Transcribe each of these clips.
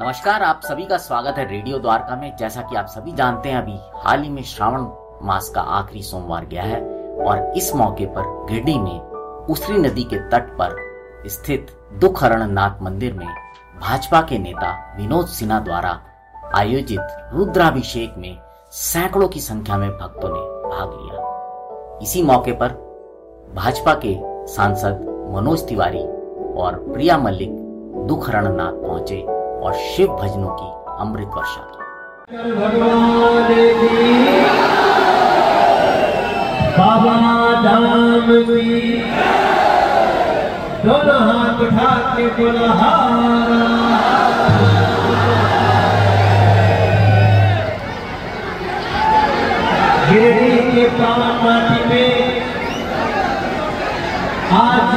नमस्कार, आप सभी का स्वागत है रेडियो द्वारका में। जैसा कि आप सभी जानते हैं, अभी हाल ही में श्रावण मास का आखिरी सोमवार गया है और इस मौके पर गिरडी में उसरी नदी के तट पर स्थित दुखहरण नाथ मंदिर में भाजपा के नेता विनोद सिन्हा द्वारा आयोजित रुद्राभिषेक में सैकड़ों की संख्या में भक्तों ने भाग लिया। इसी मौके पर भाजपा के सांसद मनोज तिवारी और प्रिया मल्लिक दुखहरण नाथ पहुँचे। और शिव भजनों की अमृत वर्षा की। बाबा धाम हाथ के के पावन माटी में आज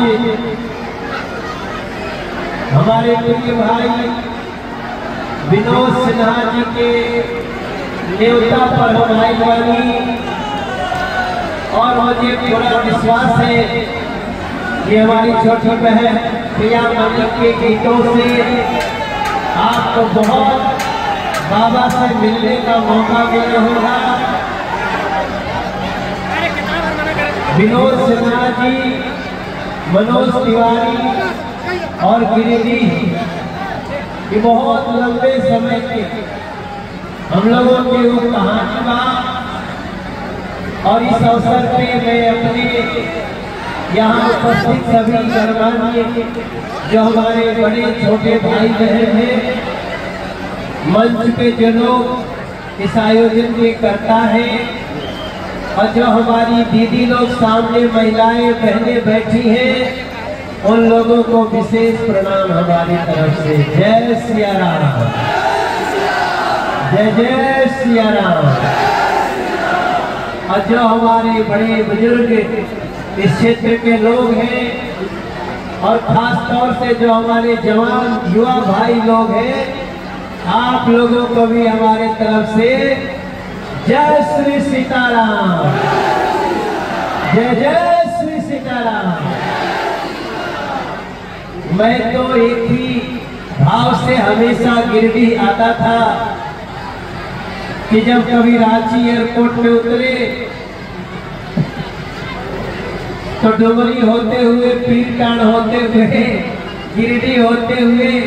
हमारे प्रिय भाई विनोद सिन्हा जी के देवता पर हम आई वाली। और मुझे पूरा विश्वास है कि हमारी छोटी बहन प्रिया मलिक के गीतों से आपको बहुत बाबा से मिलने का मौका मिला होगा। विनोद सिन्हा जी, मनोज तिवारी और गिरिजी ये बहुत लंबे समय के हम लोगों के वो कहानी बा और इस अवसर पे मैं अपने यहाँ उपस्थित सभी गणमान्य जो हमारे बड़े छोटे भाई बहन हैं, मंच पे जो लोग इस आयोजन के करता है और जो हमारी दीदी लोग, सामने महिलाएँ, बहनें बैठी हैं उन लोगों को विशेष प्रणाम हमारी तरफ़ से। जय सिया राम। जय जय सिया राम। और जो हमारे बड़े बुज़ुर्ग इस क्षेत्र के लोग हैं, और खास तौर से जो हमारे जवान युवा भाई लोग हैं, आप लोगों को भी हमारे तरफ़ से जय श्री सीताराम। जय जय श्री सीताराम मैं तो एक ही भाव से हमेशा गिरडी आता था कि जब कभी रांची एयरपोर्ट में उतरे तो डुमरी होते हुए पीरकान होते हुए गिरडी होते हुए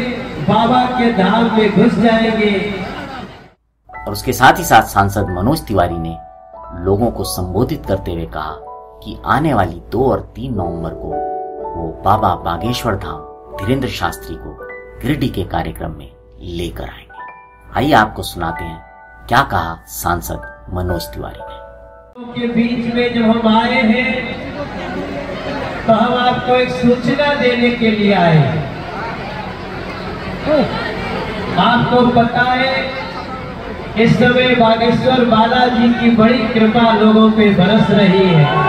बाबा के धाम में घुस जाएँगे। और उसके साथ ही साथ सांसद मनोज तिवारी ने लोगों को संबोधित करते हुए कहा कि आने वाली दो और तीन नवंबर को वो बाबा बागेश्वर धाम धीरेन्द्र शास्त्री को गिरडी के कार्यक्रम में लेकर आएँगे। आइए आपको सुनाते हैं, क्या कहा सांसद मनोज तिवारी ने। के बीच में जब हम आए हैं तो हम आपको एक सूचना देने के लिए आए। आपको पता है, इस समय बागेश्वर बालाजी की बड़ी कृपा लोगों पे बरस रही है।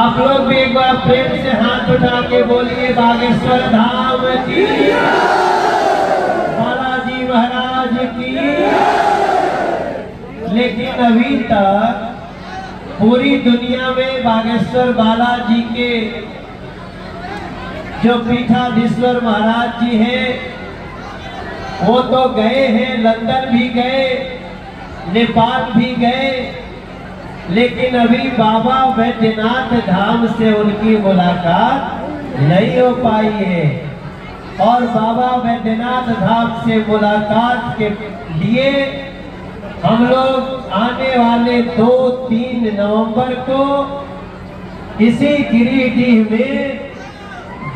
आप लोग भी एक बार प्रेम से हाथ उठा के बोलिए, बागेश्वर धाम की। बालाजी महाराज की। लेकिन अभी तक पूरी दुनिया में बागेश्वर बालाजी के जो पीठाधीश्वर महाराज जी हैं, वो तो गए हैं, लंदन भी गए, नेपाल भी गए। लेकिन अभी बाबा वैद्यनाथ धाम से उनकी मुलाकात नहीं हो पाई है। और बाबा वैद्यनाथ धाम से मुलाकात के लिए हम लोग आने वाले दो तीन नवंबर को इसी गिरिडीह में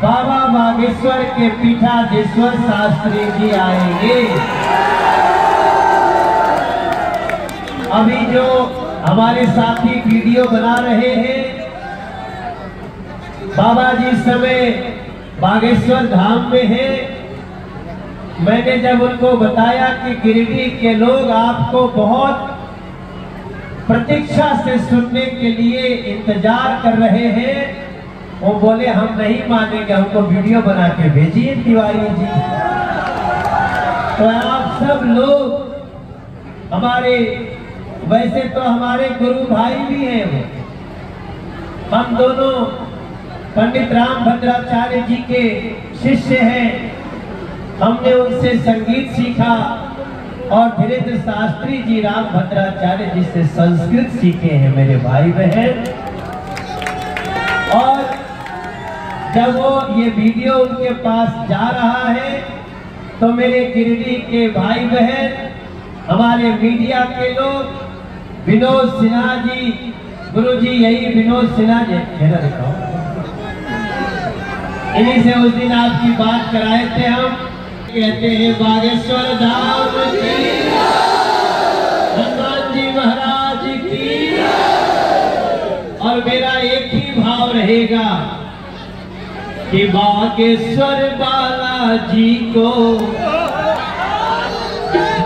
बाबा बागेश्वर के पीठाधीश्वर शास्त्री जी आएँगे। अभी जो हमारे साथी वीडियो बना रहे हैं। बाबा जी समय बागेश्वर धाम में हैं। मैंने जब उनको बताया कि गिरिडीह के लोग आपको बहुत प्रतीक्षा से सुनने के लिए इंतज़ार कर रहे हैं, वो बोले, हम नहीं मानेंगे, हमको वीडियो बना के भेजिए तिवारी जी। तो आप सब लोग हमारे वैसे तो हमारे गुरु भाई भी हैं हम दोनों पंडित राम भद्राचार्य जी के शिष्य हैं। हमने उनसे संगीत सीखा और धीरेन्द्र शास्त्री जी राम भद्राचार्य जी से संस्कृत सीखे हैं, मेरे भाई बहन। और जब वो ये वीडियो उनके पास जा रहा है तो मेरे गिरडी के भाई बहन, हमारे मीडिया के लोग विनोद सिन्हा जी, गुरु जी, यही विनोद सिन्हा जी। चेहरा दिखाओ। इन्हीं से उस दिन आपकी बात कराए थे हम। कहते हैं, बागेश्वर धाम हनुमान जी महाराज की और मेरा एक ही भाव रहेगा कि बागेश्वर बालाजी को,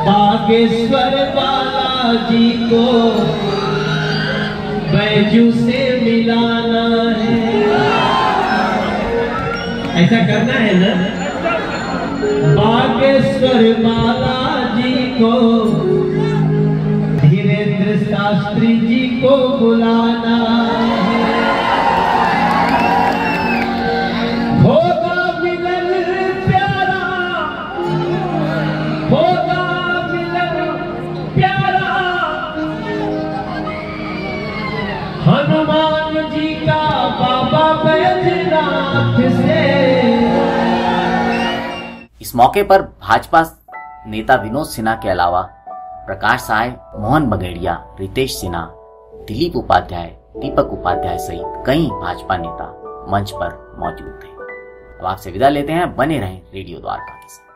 बागेश्वर बालाजी को बैजू से मिलाना है। ऐसा करना है ना? बागेश्वर बालाजी को, धीरेन्द्र शास्त्री जी को बुलाना जी का बाबा बैजनाथ से। इस मौके पर भाजपा नेता विनोद सिन्हा के अलावा प्रकाश साय, मोहन बघेड़िया, रितेश सिन्हा, दिलीप उपाध्याय, दीपक उपाध्याय सहित कई भाजपा नेता मंच पर मौजूद थे। अब आपसे विदा लेते हैं, बने रहें रेडियो द्वारका के साथ।